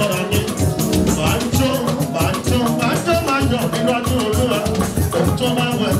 mọ́ra ní. Màá jó, màá jó, màá jó, màá jó nínú ọdún olúwa. Òun tó máa wẹ̀.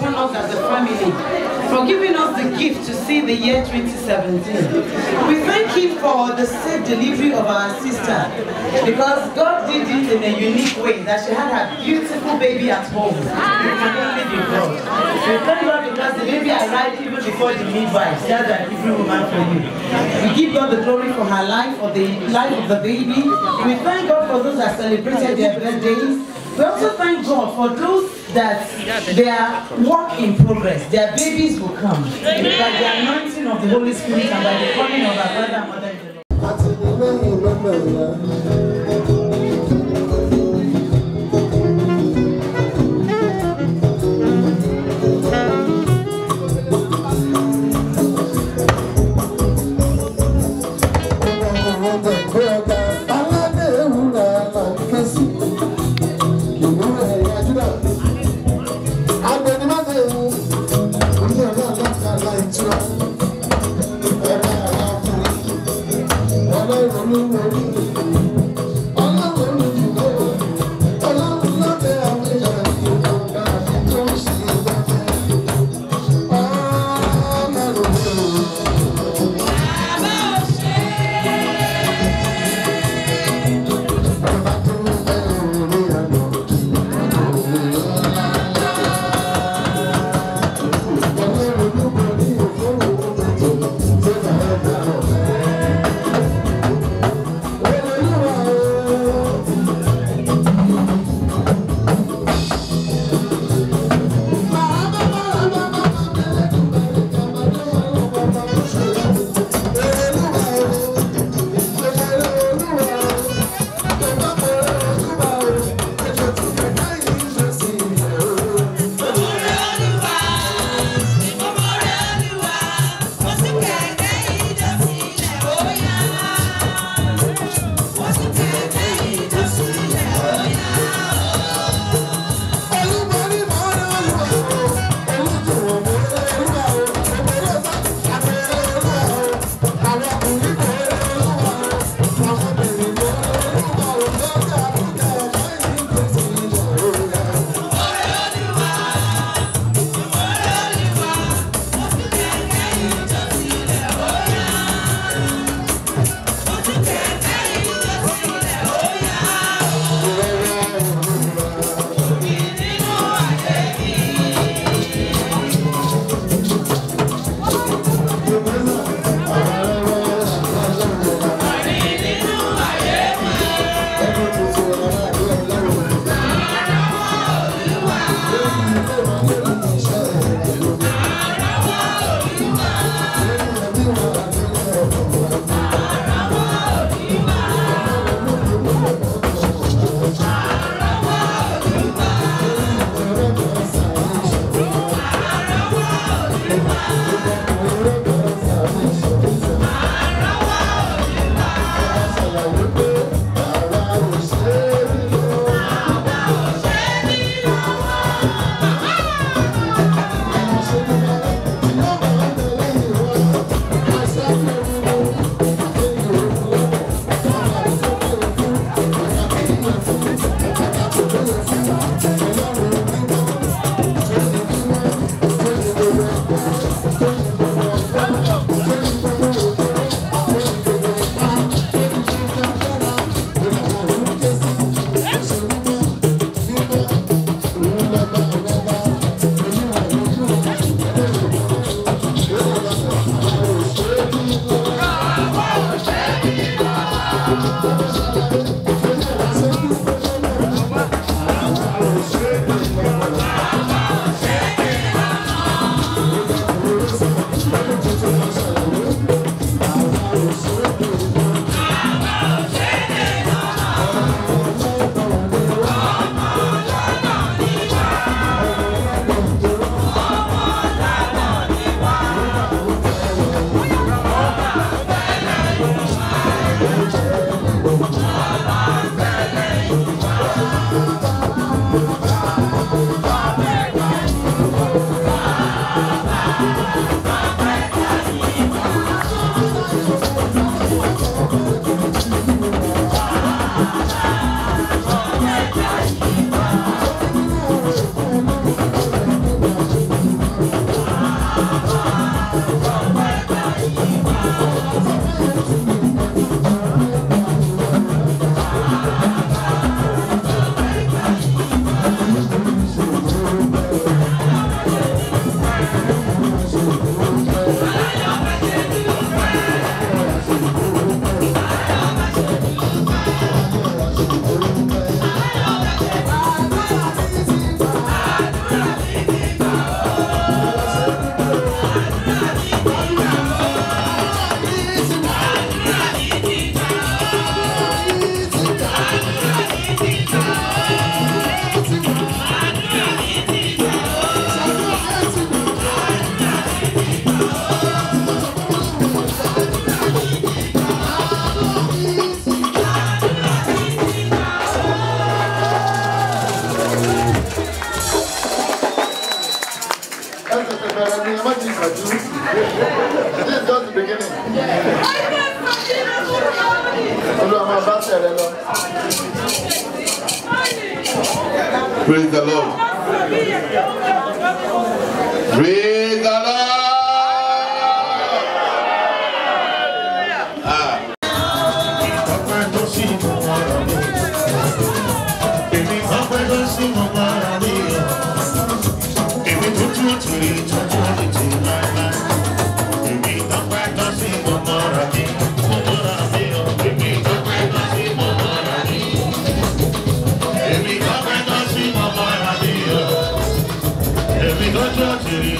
upon us as a family for giving us the gift to see the year 2017. We thank him for the safe delivery of our sister because God did it in a unique way that she had her beautiful baby at home. We can only thank God because the baby arrived even before the midwife. That's an every woman for you. We give God the glory for her life, for the life of the baby. We thank God for those that celebrated their birthdays. We also thank God for those that they are work in progress. Their babies will come Amen. by the anointing of the Holy Spirit and by the coming of our brother and mother. in the Lord.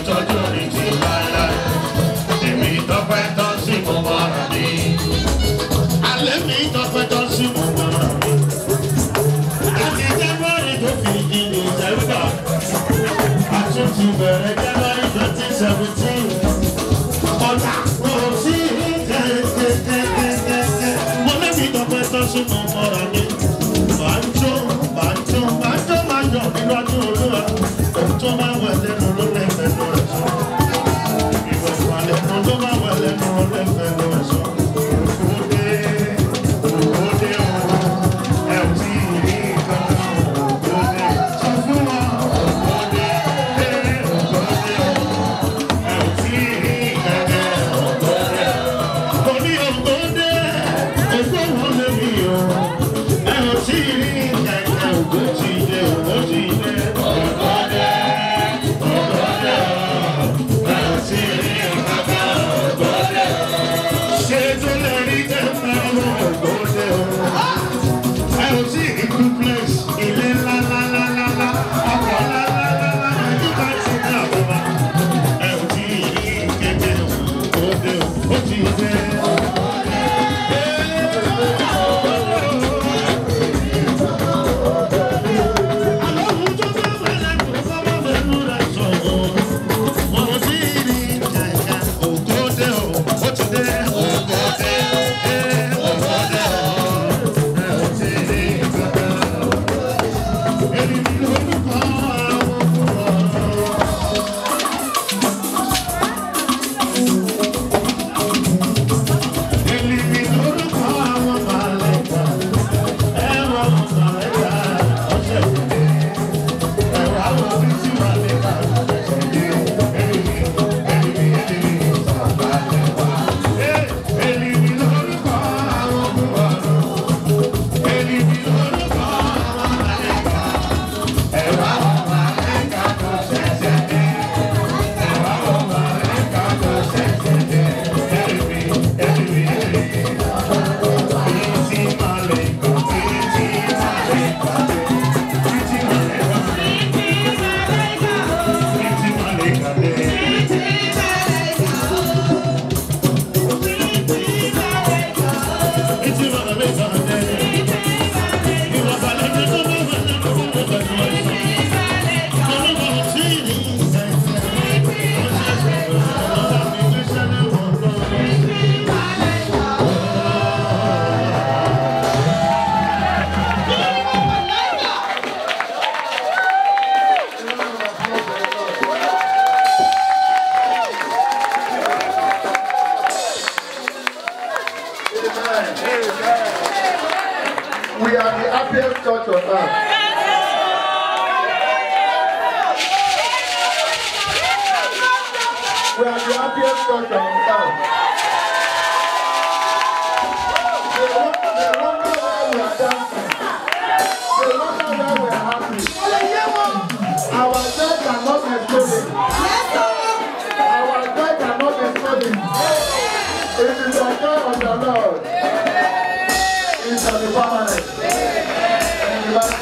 ìtọ́jú ní ti lálá èmi tọpẹ́ tán sí mo mọ̀ràn mi alẹ́ mi tọpẹ́ tán sí mo mọ̀ràn mi àti jẹ́bọ́ọ̀rì tó fi ìdí ìjẹ́rúgà àtúntì bẹ̀rẹ̀ jẹ́bọ́ọ̀rì twenty seventeen ọ̀la kò sí kẹ́kẹ́kẹ́kẹ́ mo lẹ́mi tọpẹ́ tán sí mo mọ̀ràn mi bàjọ́ bàjọ́ bàjọ́ bàjọ́ nínú ọdún olúwa tó bá.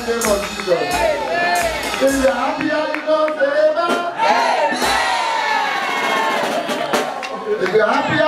name of Jesus. Amen. happy, amen. amen. If you're happy,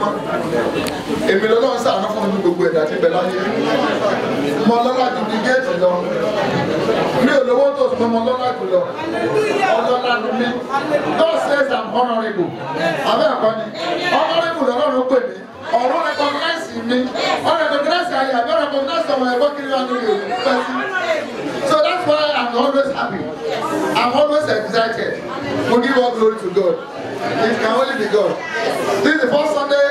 mọ́ èmi lọ́lọ́run sàánú fún mi gbogbo ẹ̀dá tí bẹ̀rẹ̀ ayé mọ lọ́lá ju bí géètì lọ mi ò lówó tó sùn mọ lọ́lá jù lọ ọlọ́lá ni mi God says I'm honourable abẹ́ ẹ̀kọ́ ni honourable lọ́lọ́run pè mí ọ̀rọ̀ rẹ̀kọ̀gínáìsì mi ọ̀rọ̀ rẹ̀kọ̀gínáìsì ayé àbẹ́ rẹ̀kọ̀gínáìsì ọmọ ẹ̀kọ́ kiri wa ni mi ò ní so that's why I'm always happy. I'm almost excited. We give all glory to God. It can only be God. This is the first Sunday,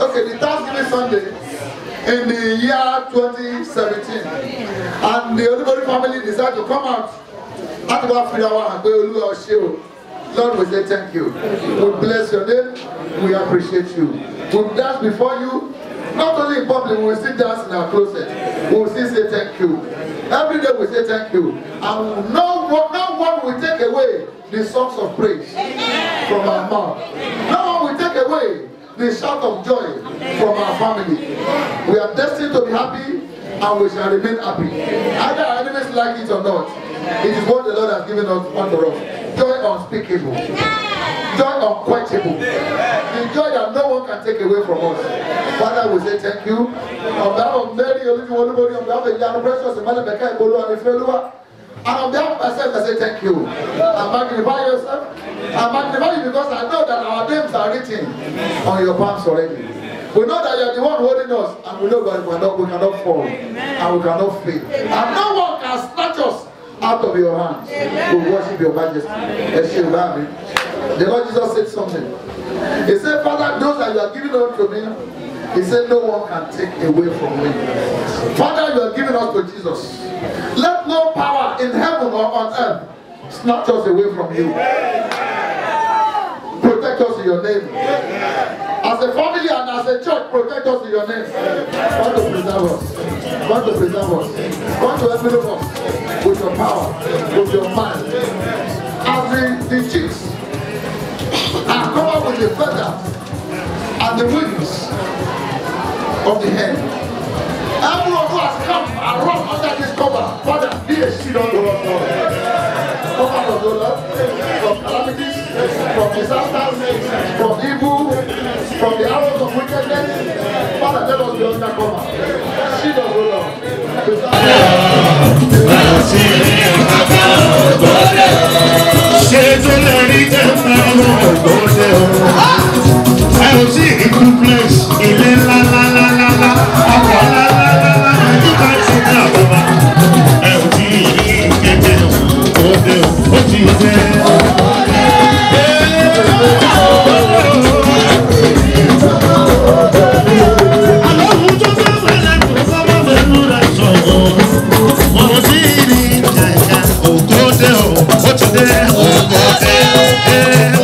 okay, the Thanksgiving Sunday in the year 2017. And the Olubori family decided to come out at about three hours and go Oluwa Oshio. Lord, we say thank you. We bless your name. We appreciate you. We dance before you. Not only in public, we will still dance in our closet. We will still say thank you. Every day we say thank you. And no one, no one will take away the songs of praise Amen. from our mouth. No one will take away the shout of joy from our family. We are destined to be happy and we shall remain happy. Either our enemies like it or not. It is what the Lord has given us unto us. Joy unspeakable. Amen. Joy unquenchable. The joy that no one can take away from us. Father, we say thank you. On behalf of Mary, Olúwa Olúborí, on behalf of Yanu Precious, Emalebeka, Ebolu, and Ifeoluwa. And on behalf of myself, I say thank you. And magnify yourself. And magnify you because I know that our names are written on your palms already. We know that you're the one holding us, and we know that we cannot, we cannot fall, and we cannot fail. And no one can snatch us out of your hands to worship your majesty. you Amen. The Lord Jesus said something. He said, Father, those that you are giving unto me, he said, No one can take away from me. Father, you are giving us to Jesus. Let no power in heaven or on earth snatch us away from you. Protect us in your name. As a family and as a church, protect us in your name. God to preserve us. God to preserve us. God to help of us with your power, with your mind. As the, the cheeks are covered with the feather, and the wings of the head. Everyone who has come and run under this cover, Father, be a shield unto us, Lord. Cover us, O Lord from disaster, from evil, from the arrows of wickedness. Father, let us be undercover. She the Lord. Ṣé tó lè rí jẹ́ fẹ́ràn ọ̀gbọ́dẹ o? Ẹ ò tí ì duplex ilé ńlá ńlá ńlá ńlá ọkọ̀ ńlá ńlá ńlá nípa ti ní àbọ̀bá. Ẹ ò tí ì rí kékeré ọ̀gbọ́dẹ o, ó ti fẹ́. ¡Gracias!